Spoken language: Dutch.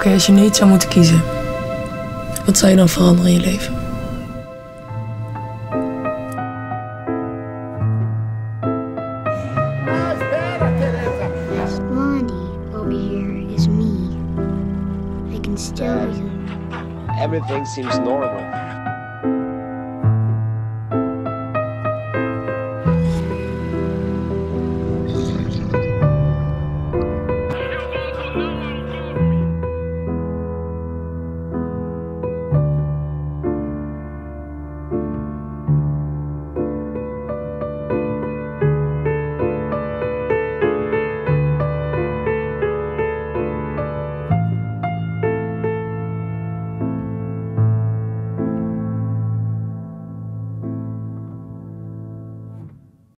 Oké, als je nu iets zou moeten kiezen, wat zou je dan veranderen in je leven? Lonnie over here is me. I can still Everything seems normal.